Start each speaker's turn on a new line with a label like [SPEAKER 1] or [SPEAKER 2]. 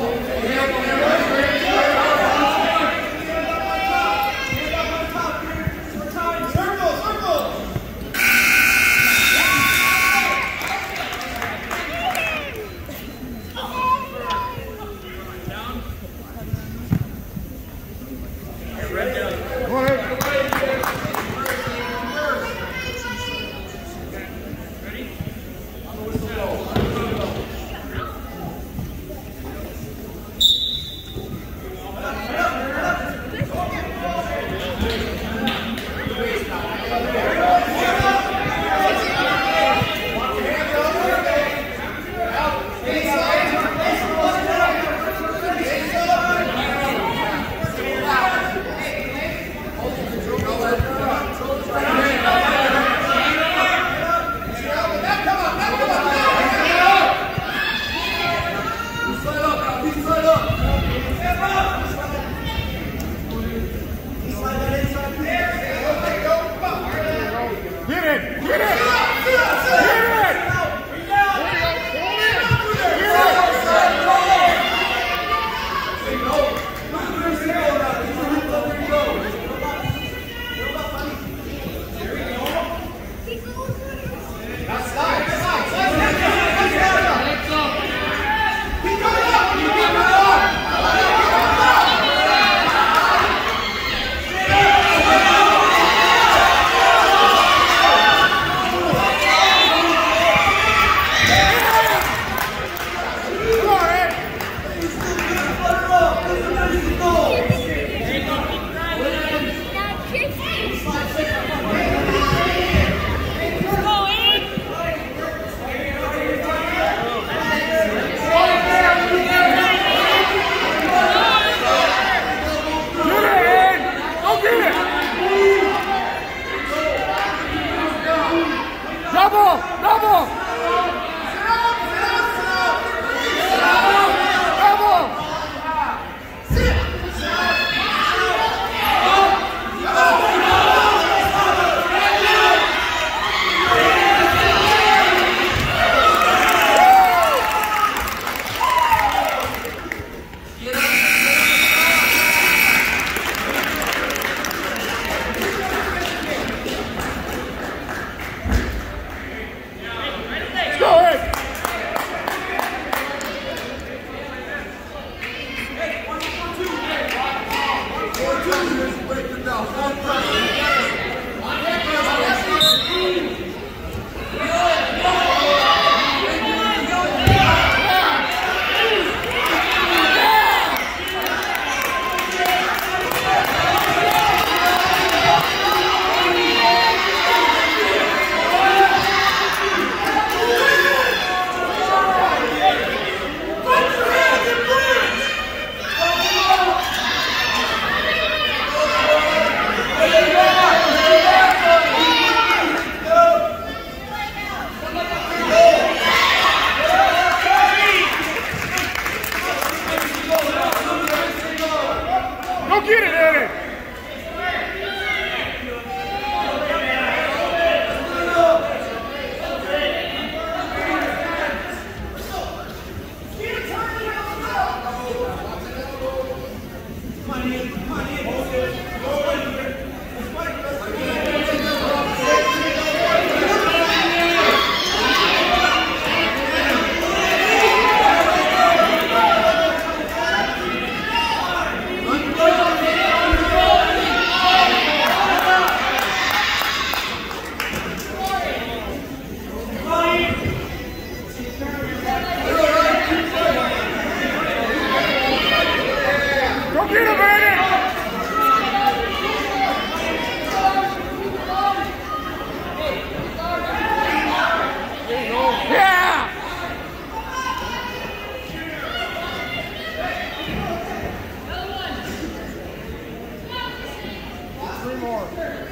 [SPEAKER 1] Amém. computer verdict! Yeah! Three more.